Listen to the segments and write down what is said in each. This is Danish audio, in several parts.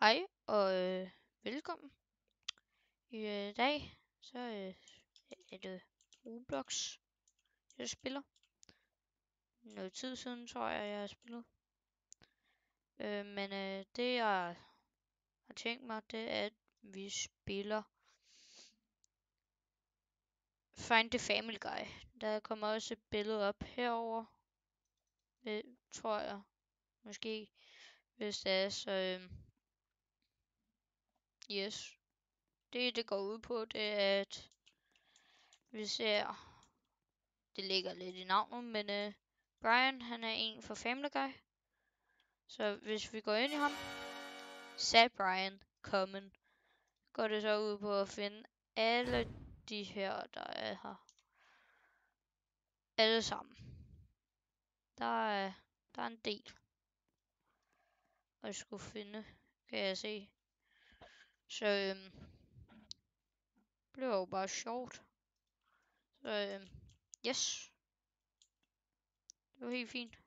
Hej og øh, velkommen. I øh, dag så øh, er det Roblox, jeg spiller. Noget tid siden tror jeg, jeg har spillet. Øh, men øh, det jeg har tænkt mig, det er, at vi spiller Find the Family Guy. Der kommer også et billede op herover. Det tror jeg. Måske hvis det er, så øh, yes. Det det går ud på, det er, at vi ser, det ligger lidt i navnet, men øh, Brian, han er en for Family Guy. Så hvis vi går ind i ham, Sad Brian Common, går det så ud på at finde alle de her, der er her. Alle sammen. Der er, der er en del at skulle finde, kan jeg se. Så øh, det bliver jo bare sjovt. Så øh, yes. Det var helt fint.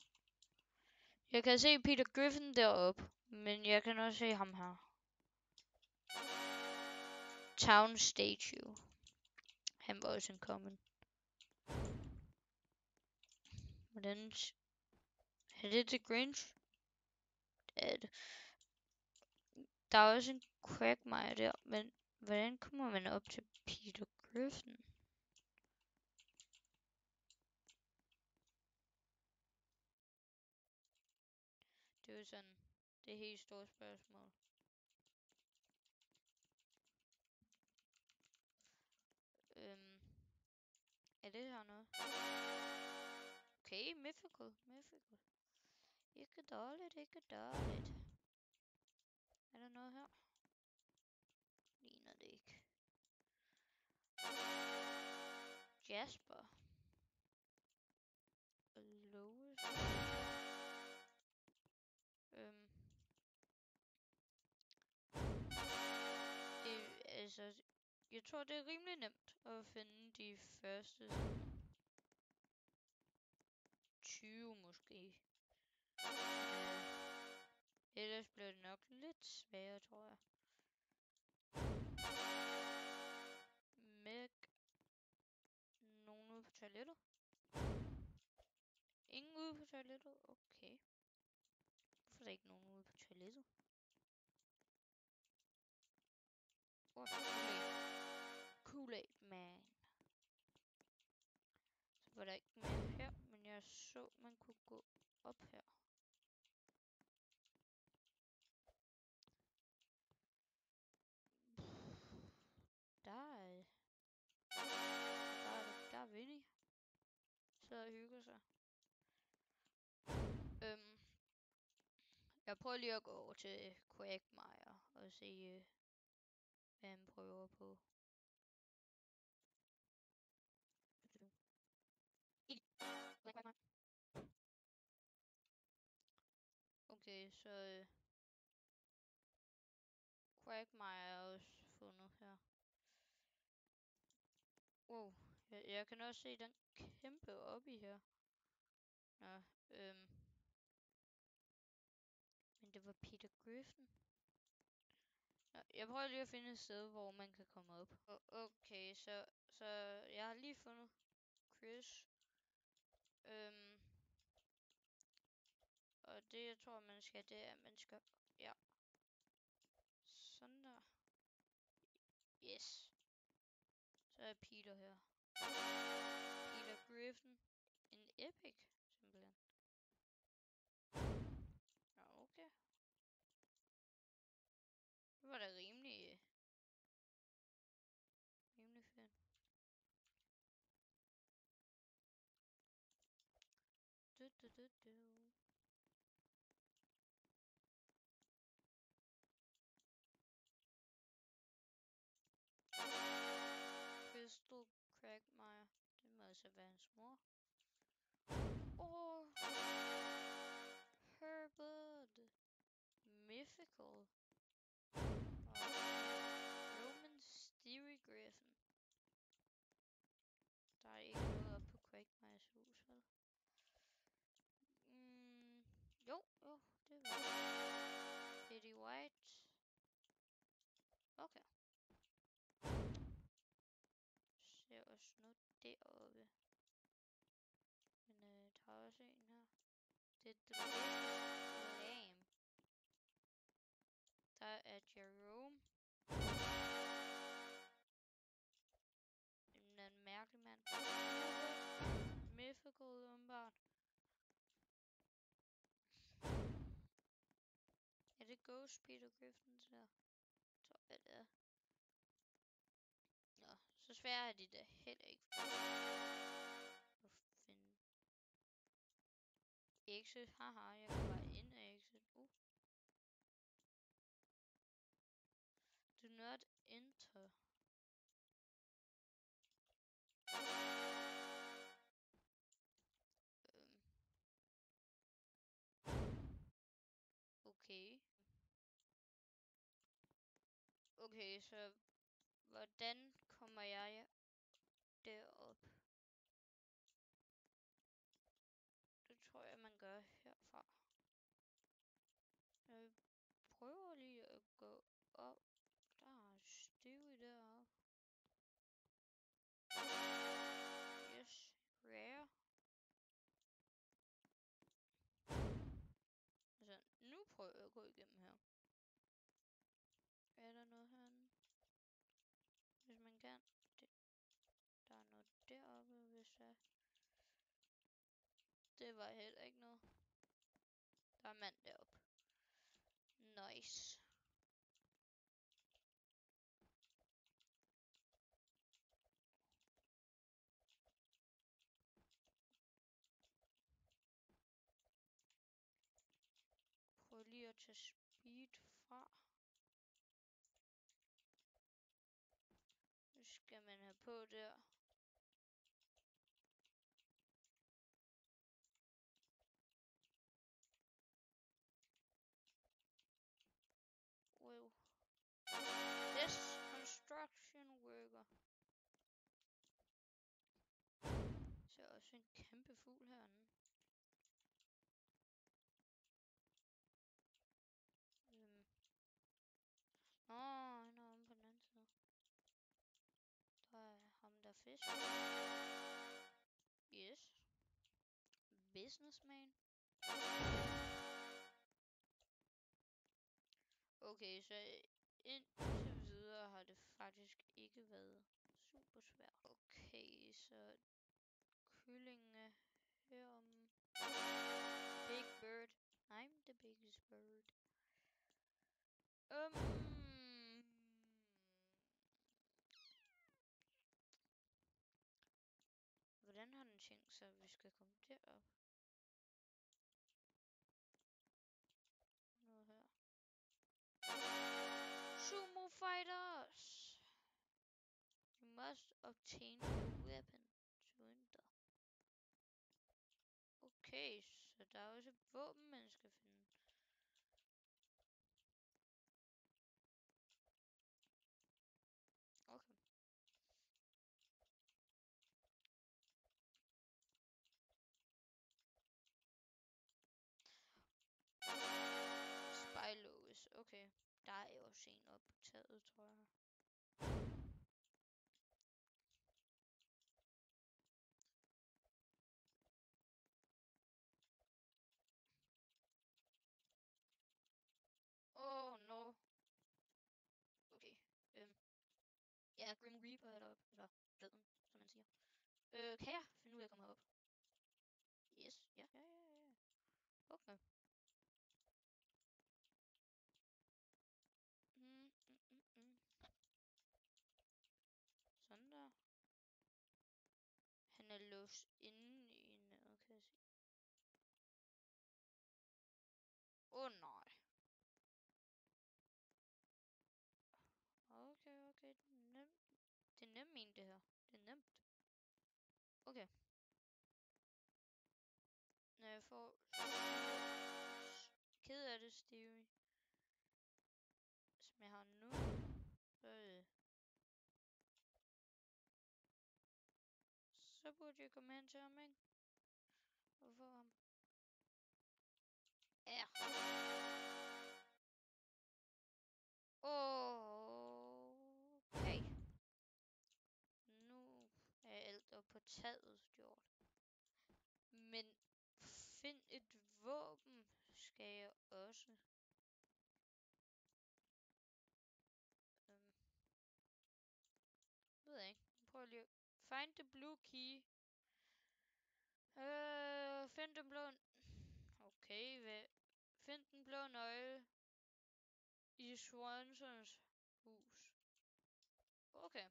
Jeg kan se Peter Griffin deroppe, men jeg kan også se ham her. Town Statue. Han var også en common. Hvordan... Er det The Grinch? Det er det. Der er også en Quagmire der, men hvordan kommer man op til Peter Griffin? Det er jo sådan det helt store spørgsmål. Øhm, er det her noget? Okay, mythical, mythical. Ikke dårligt, ikke dårligt. Er der noget her? Ligner det ikke. Jasper. Lois. Øhm. Det, altså, jeg tror det er rimelig nemt at finde de første 20 måske. Ellers bliver det nok lidt sværere, tror jeg. Toilettet? Ingen ude på toilettet? Okay. Hvorfor er der ikke nogen ude på toilettet? Hvor er Kool-Aid? Man. Så var der ikke mere her, men jeg så, man kunne gå op her. Der er... Der er, der er Vinnie. Sidder og hygger sig. Øhm, jeg prøver lige at gå over til Quagmire og se, øh, hvad han prøver på. Okay, så øh, Quagmire er også fundet her. Wow, jeg, jeg kan også se den kæmpe oppe i her. Nå, øhm. Men det var Peter Griffin. Nå, jeg prøver lige at finde et sted, hvor man kan komme op. O okay, så, så jeg har lige fundet Chris. Øhm. Og det jeg tror man skal, det er at man skal, ja. Sådan der. Yes. Så er Peter her. Peter Griffin. En epic, simpelthen. Nå, okay. Det var da rimelig... Øh, rimelig fedt. Du, du, du, du. Crystal Quagmire. Det må altså være hans mor. Åh! Oh. Herbert. Mythical. Og deroppe. Men øh, der er også en her. Det er The Der er Jerome. En anden mærkelig mand. Mythical åbenbart. Er det Ghost Peter Griffin der? Jeg Tror jeg det er. Nå, er de da heller ikke. At finde exit. Haha, jeg kan bare ind af exit. Uh. Do not enter. Øhm. Okay. Okay, så hvordan kommer jeg derop? Det tror jeg, man gør herfra. Jeg prøver lige at gå op. Der er stiv deroppe. Yes, rare. Altså, nu prøver jeg at gå igennem her. Er der noget herinde? Den. Det. Der er noget deroppe, hvis jeg... Det var heller ikke noget. Der er mand deroppe. Nice. Prøv lige at tage speed fra. Nu skal man have på der. Wow. This construction worker. Så også en kæmpe fugl herinde. Øhm. Nå, han er omme på den anden side. Der er fish. Yes. Businessman. Okay, så indtil videre har det faktisk ikke været super svært. Okay, så kyllinge herom. Big bird. I'm the biggest bird. Um, ting, så vi skal komme derop? Noget her. Sumo fighters! You must obtain a weapon to enter. Okay, så der er også et våben, man Okay. Der er også en oppe på taget, tror jeg. Oh no. Okay. Øhm. Ja, Grim Reaper er deroppe. Eller døden, som man siger. Øh, kan jeg finde ud af at komme herop? Yes. Ja, ja, ja, ja. Okay. Mm, mm, mm, mm. Sådan der. Han inden i en... Øh, okay, se. Åh oh, nej. Okay, okay. Det er nemt. Det er nemt en, det her. Det er nemt. Okay. Når jeg får... Ked af det, Stevie. Så burde jeg komme hen til ham, ikke? Eh. Og få ham. Ja. Okay. Nu er alt taget gjort. Men find et våben skal jeg også. Øhm. Ved jeg ikke. Prøv lige. Find the blue key. Øh, find den blå... Okay, hvad? Find den blå nøgle i Swansons hus. Okay.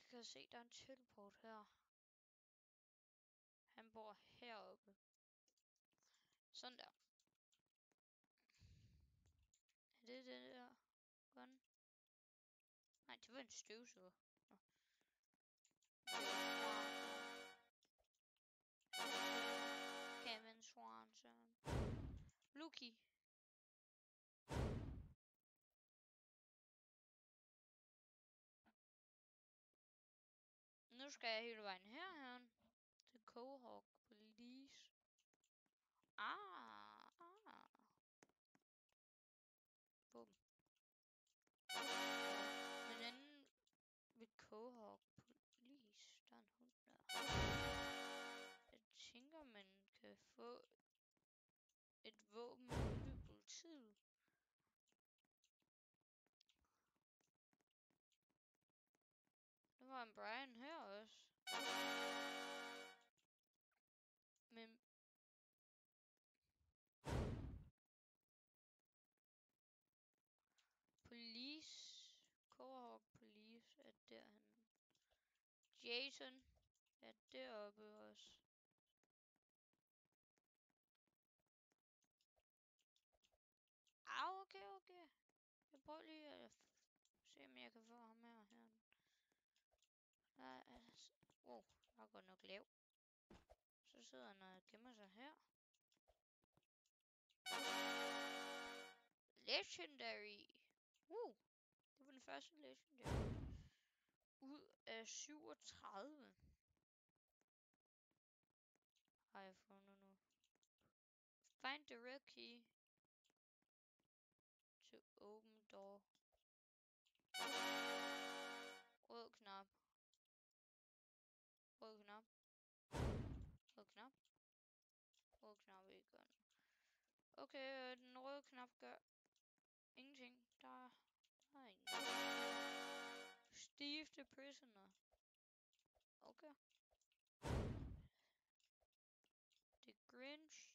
Jeg kan se, der er en teleport her. Han bor heroppe. Sådan der. Er det det der gun? Nej, det var en støvsuger. Kevin Swanson. Lucky. Nu skal jeg hele vejen herhen. Til Cohawk Brian her også. Men... Police. Coverhawk Police er derhen. Jason er deroppe også. Ah, okay, okay. Jeg prøver lige at se, om jeg kan få ham her. her. Der er... Wow, oh, jeg er godt nok lav. Så sidder han og gemmer sig her. Legendary. Uh, det var den første Legendary. Ud af 37. Har jeg fundet nu. Find the red key to open door. Okay, øh, den røde knap gør ingenting. Der, der er ingen. Steve the prisoner. Okay. The Grinch.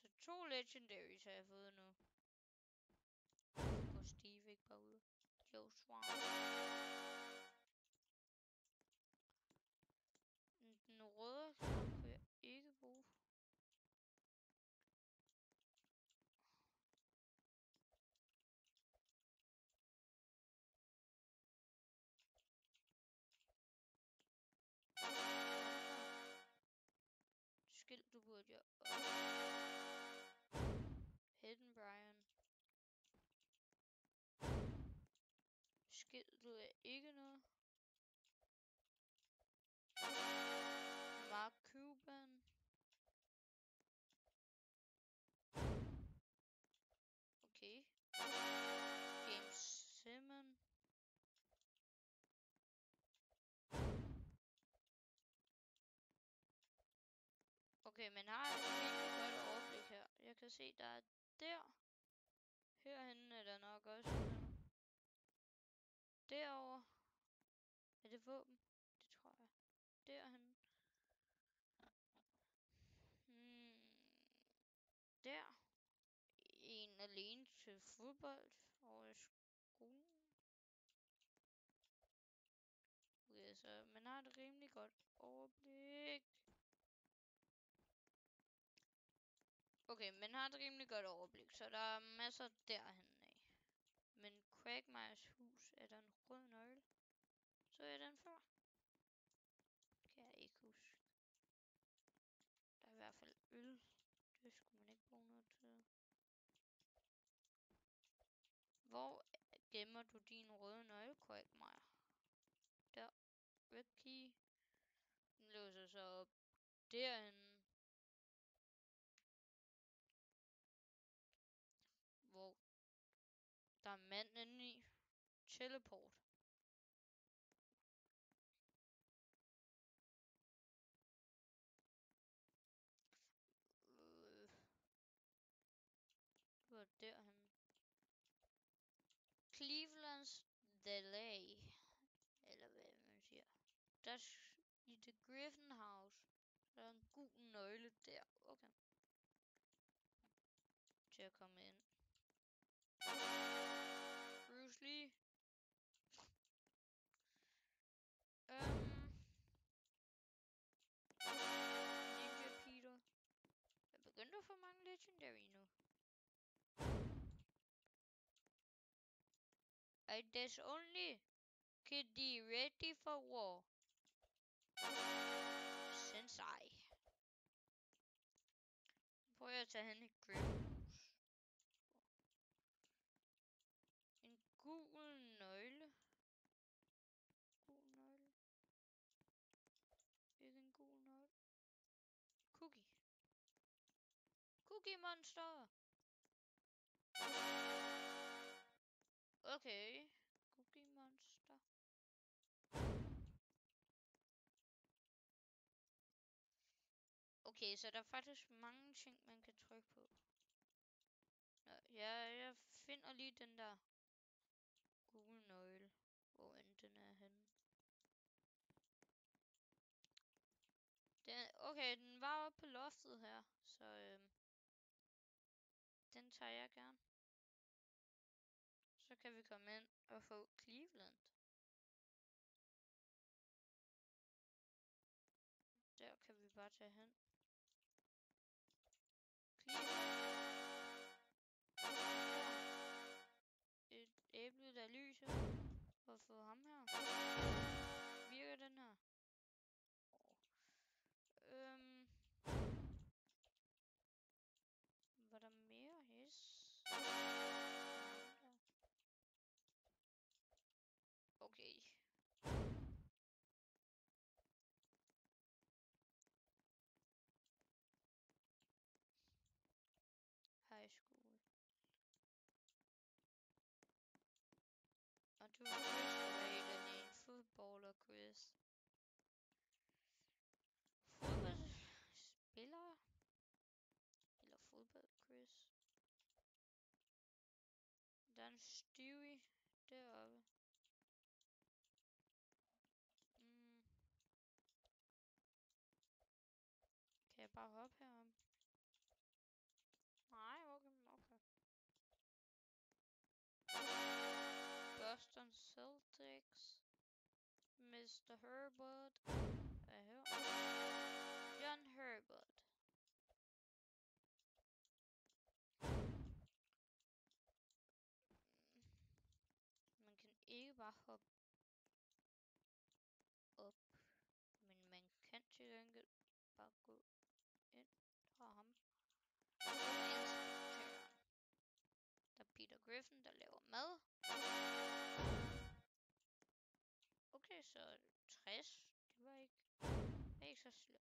Så to legendaries har jeg fået nu. Går Steve ikke bare ud? Joe Swan. Du burde jo... Hidden Brian. Skid, du er ikke noget. Okay, men har et rimelig godt overblik her. Jeg kan se, der er der. Herhen er der nok også Derover Er det våben? Det tror jeg. Derhen. Hmm. Der. En alene til fodbold over i skolen. Okay, så man har et rimelig godt overblik. Okay, man har et rimelig godt overblik, så der er masser derhen af. Men Quagmires hus, er der en rød nøgle? Så er den før. Kan jeg ikke huske. Der er i hvert fald øl. Det skulle man ikke bruge noget til. Hvor gemmer du din røde nøgle, Quagmire? Der. Red key. Den låser så op derhen. Diamanten er 9. Teleport. Øh. der han? Cleveland's Delay. Eller hvad man siger. Der i The Griffin House. Der er en gul nøgle der. Okay. Til at komme ind. Bruce Lee. Øhm. Ninja Peter. Jeg begyndte at få mange legendary nu. I there's only Kid D ready for war. Sensei. Prøv at tage hen i Griffenhus. En gul nøgle. Gul nøgle. Ikke en gul nøgle. Cookie. Cookie Monster. Okay. Cookie Monster. Okay, så der er faktisk mange ting, man kan trykke på. Ja, jeg finder lige den der gule nøgle. Hvor end den er henne. Den, okay, den var oppe på loftet her, så øhm, den tager jeg gerne. Så kan vi komme ind og få Cleveland. Der kan vi bare tage hen. Cleveland. Et æble, der lyser. Og få ham her. Virker den her? Og du er i en fodboller quiz. Fodboldspiller? Eller fodboldquiz? Der er en Stewie deroppe. Mm. Kan jeg bare hoppe herom? Boston Celtics. Mr. Herbert. Eh, er her. John Herbert. Man kan ikke bare hoppe op. Men man kan til gengæld bare gå ind fra ham. Der er Peter Griffin, der laver mad. Okay, så 60. Det var ikke, ikke er så slemt.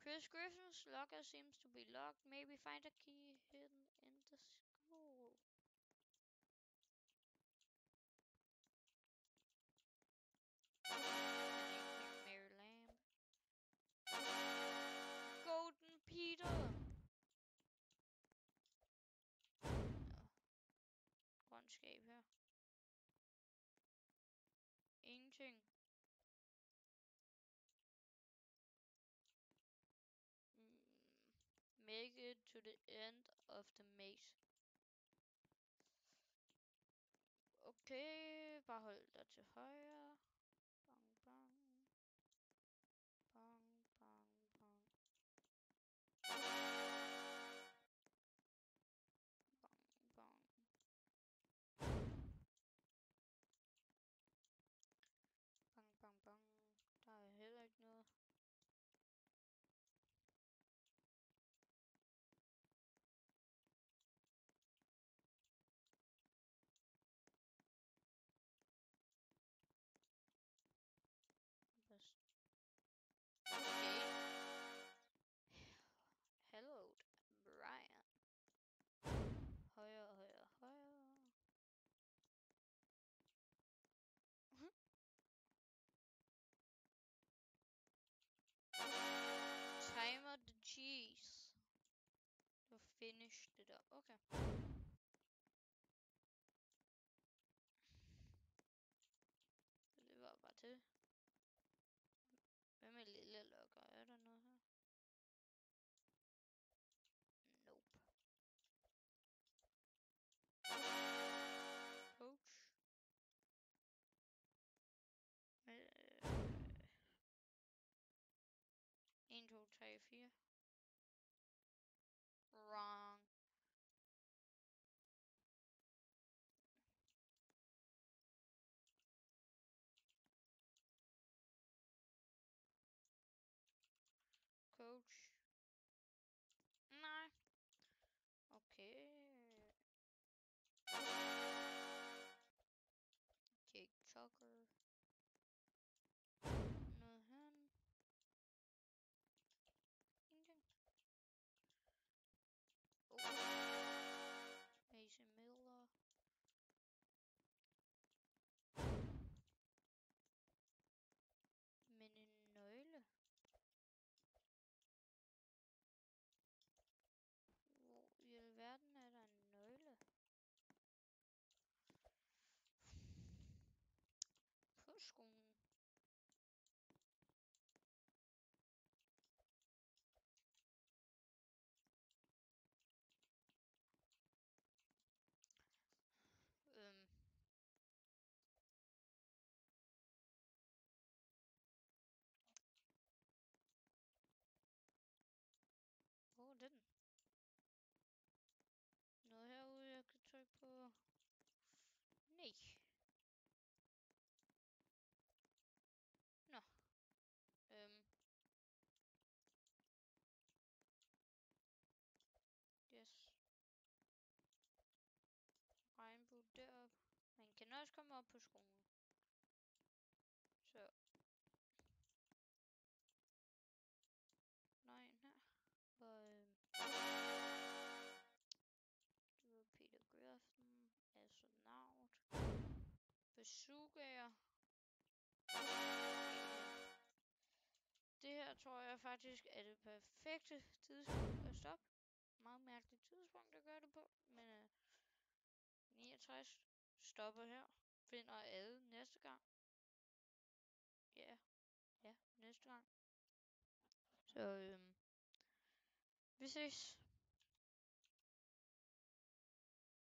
Chris Griffin's locker seems to be locked. Maybe find a key hidden in the school. Ingenting. Mm, make it to the end of the maze. Okay, bare hold dig til højre. Timer the cheese. Det var fedt. finish det der. Okay. you. På skolen. Øhm. Hvor er den? Noget herude, jeg kan trykke på? Nej. Nå. Øhm. Yes. Regnbue derop. Man kan op på skolen. Så. Nej, her. Og øhm. Det var Peter Griffin. Astronaut. Bazookaer. Det her tror jeg faktisk er det perfekte tidspunkt at stoppe. Meget mærkeligt tidspunkt at gøre det på, men øh, 69 stopper her. Finder alle næste gang. Ja, ja, næste gang. Så øhm, vi ses.